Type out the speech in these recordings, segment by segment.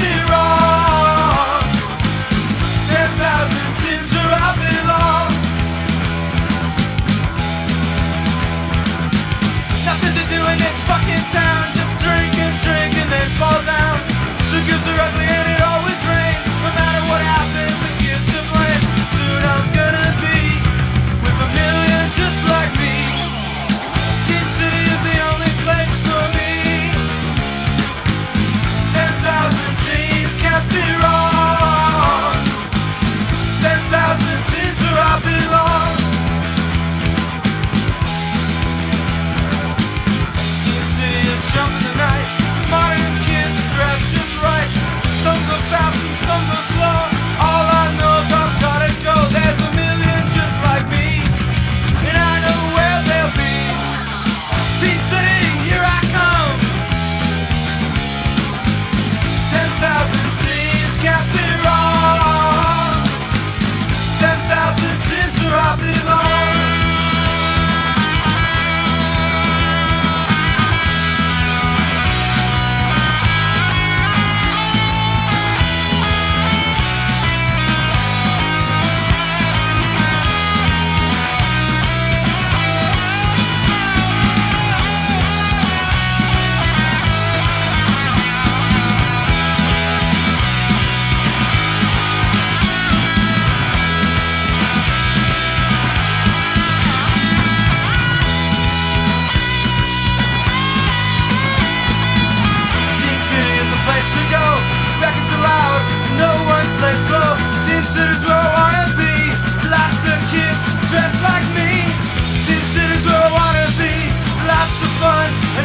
mirror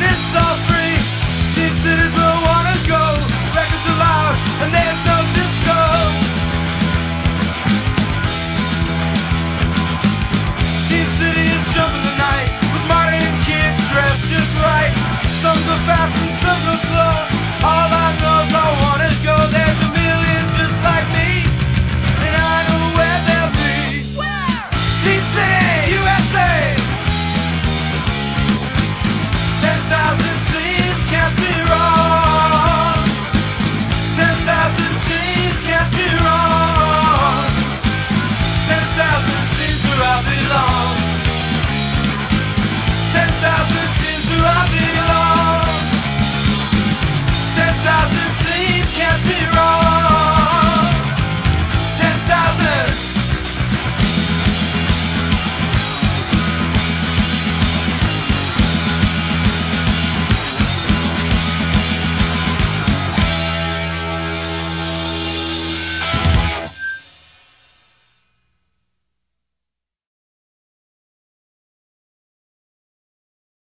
it's all free. Will wanna go. Records are loud and there's no disco. City is jumping the night with modern kids dressed just right. Some go fast.